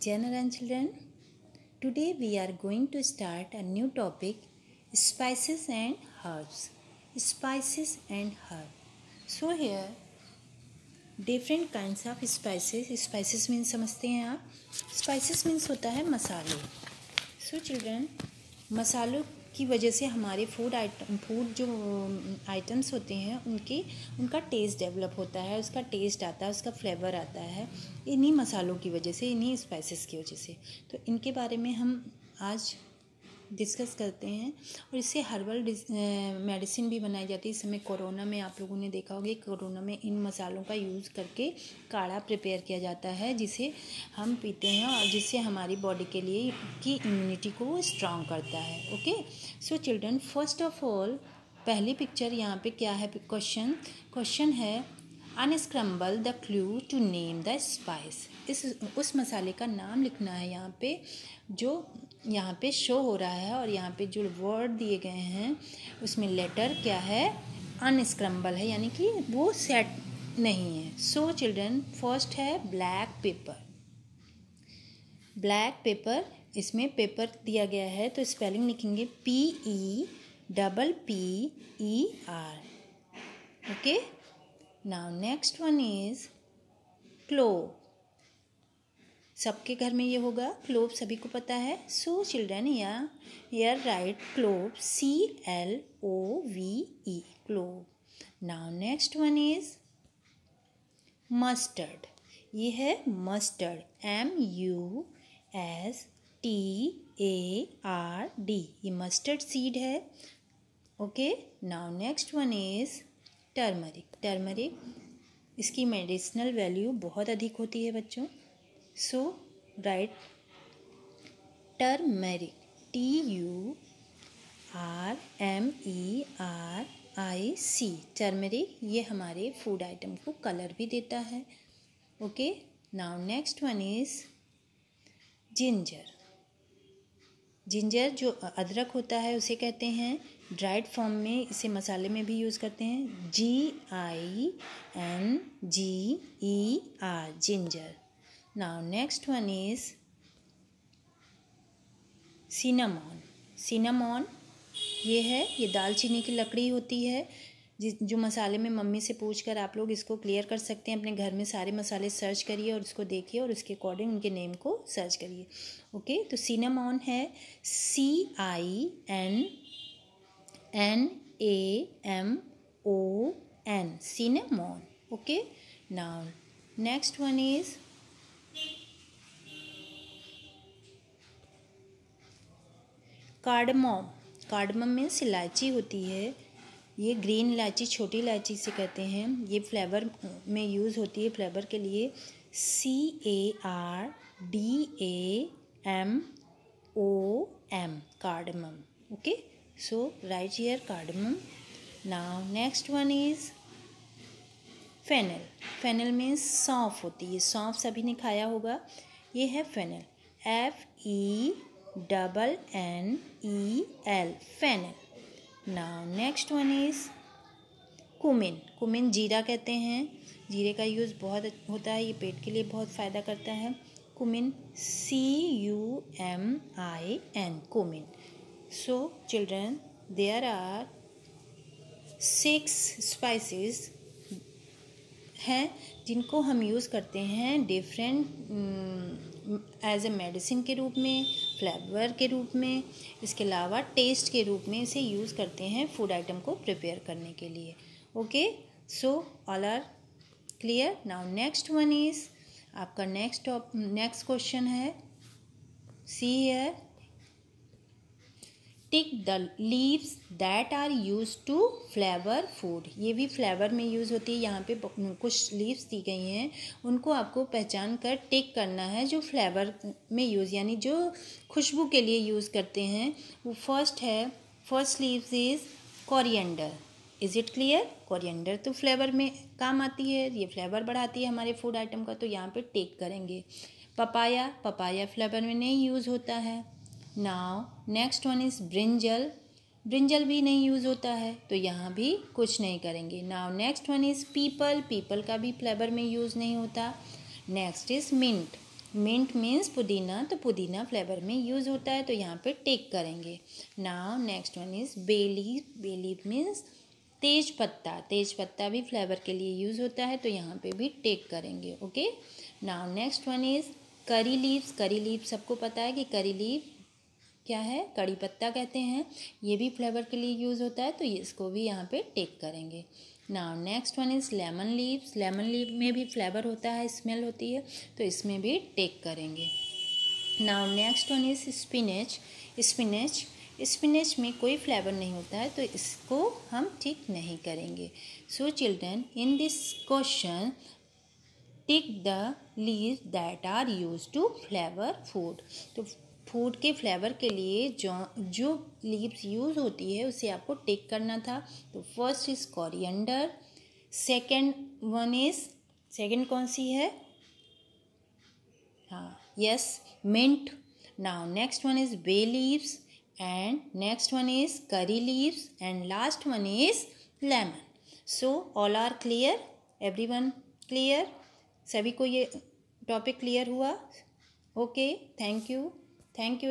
General children, today we are going to start a new topic spices and herbs. Spices and herb. So here different kinds of spices. Spices means समझते हैं आप Spices means होता है मसाले So children, मसालों की वजह से हमारे फ़ूड आइटम फ़ूड जो आइटम्स होते हैं, उनके, उनका टेस्ट डेवलप होता है, उसका टेस्ट आता है, उसका फ्लेवर आता है, इन्हीं मसालों की वजह से, इन्हीं स्पाइसेस की वजह से। तो इनके बारे में हम आज डिस्कस करते हैं। और इससे हर्बल मेडिसिन भी बनाई जाती है। इस समय कोरोना में आप लोगों ने देखा होगा कोरोना में इन मसालों का यूज़ करके काढ़ा प्रिपेयर किया जाता है, जिसे हम पीते हैं और जिससे हमारी बॉडी के लिए की इम्यूनिटी को स्ट्रांग करता है। Okay so children first of all पहली पिक्चर यहाँ पे क्या है? क्वेश्चन क्वेश्चन है unscramble the clue to name the spice इस, उस मसाले का नाम लिखना है यहाँ पे, जो यहाँ पे शो हो रहा है और यहाँ पे जो वर्ड दिए गए हैं, उसमें लेटर क्या है? अनस्क्रम्बल है, यानी कि वो सेट नहीं है। सो चिल्ड्रन फ़र्स्ट है ब्लैक पेपर ब्लैक पेपर इसमें पेपर दिया गया है तो स्पेलिंग लिखेंगे P E double P E R okay now next one is clove सबके घर में ये होगा। क्लोव सभी को पता है। सो चिल्ड्रन या यर write clove C L O V E clove now next one is mustard ये है mustard M U S T A R D ये मस्टर्ड सीड है। Okay now next one is turmeric turmeric इसकी medicinal value बहुत अधिक होती है बच्चों। So write turmeric, T U R M E R I C. Turmeric, ये हमारे फ़ूड आइटम को कलर भी देता है। Okay now next one is ginger ginger जो अदरक होता है, उसे कहते हैं ड्राइड फॉर्म में, इसे मसाले में भी यूज़ करते हैं। G I N G E R ginger now, next one is cinnamon. Cinnamon, ये है, ये दालचीनी की लकड़ी होती है, जिस, जो मसाले में मम्मी से पूछ कर आप लोग इसको क्लियर कर सकते हैं, अपने घर में सारे मसाले सर्च करिए और उसको देखिए और उसके अकॉर्डिंग उनके नेम को सर्च करिए। ओके तो सीनामॉन है C I N N A M O N cinnamon okay now next one is cardamom. Cardamom means इलायची होती है। ये ग्रीन इलायची, छोटी इलायची से कहते हैं। ये फ्लेवर में यूज़ होती है फ्लेवर के लिए। C A R D A M O M cardamom. Okay? So write here cardamom. Now next one is fennel fennel means सौंफ होती है। सौंफ सभी ने खाया होगा। ये है fennel F E double N E L fennel now next one is cumin cumin जीरा कहते हैं। जीरे का यूज़ बहुत होता है, ये पेट के लिए बहुत फ़ायदा करता है। Cumin C U M I N cumin so children there are six spices हैं, जिनको हम यूज़ करते हैं डिफरेंट एज ए मेडिसिन के रूप में फ्लेवर के रूप में, इसके अलावा टेस्ट के रूप में इसे यूज़ करते हैं फ़ूड आइटम को प्रिपेयर करने के लिए। Okay so all are clear now next one is आपका नेक्स्ट नेक्स्ट क्वेश्चन है। सी है। Tick the leaves that are use to flavour food ये भी फ्लेवर में यूज़ होती है। यहाँ पे कुछ लीव्स दी गई हैं। उनको आपको पहचान कर टिक करना है जो फ्लेवर में यूज़ यानी जो खुशबू के लिए यूज़ करते हैं। वो फ़र्स्ट है first leaves is coriander is it clear coriander तो फ्लेवर में काम आती है। ये फ्लेवर बढ़ाती है हमारे फ़ूड आइटम का तो यहाँ पे टेक करेंगे। पपाया पपाया फ्लेवर में नहीं यूज़ होता है। Now next one is brinjal brinjal भी नहीं यूज़ होता है तो यहाँ भी कुछ नहीं करेंगे। Now next one is peepal peepal का भी फ्लेवर में यूज़ नहीं होता। Next is mint mint means पुदीना तो पुदीना फ्लेवर में यूज़ होता है तो यहाँ पे टेक करेंगे। Now next one is bay leaf. Bay leaf means तेज पत्ता। तेज पत्ता भी फ्लेवर के लिए यूज़ होता है तो यहाँ पे भी टेक करेंगे okay now next one is curry leaves curry leaves सबको पता है कि करी लीव क्या है? कड़ी पत्ता कहते हैं। ये भी फ्लेवर के लिए यूज़ होता है तो इसको भी यहाँ पे टेक करेंगे। Now next one is lemon leaves. Lemon leaf में भी फ्लेवर होता है, स्मेल होती है तो इसमें भी टेक करेंगे। Now next one is spinach. Spinach spinach में कोई फ्लेवर नहीं होता है तो इसको हम ठीक नहीं करेंगे। So children, in this question, tick the leave that are use to flavour food. तो फ़ूड के फ्लेवर के लिए जो जो लीव्स यूज़ होती है, उसे आपको टेक करना था। तो first is coriander, second one is, second कौन सी है? हाँ yes, mint. Now next one is bay leaves, and next one is curry leaves, and last one is lemon. So all are clear? Every one clear? सभी को ये topic clear हुआ? Okay, thank you. Thank you.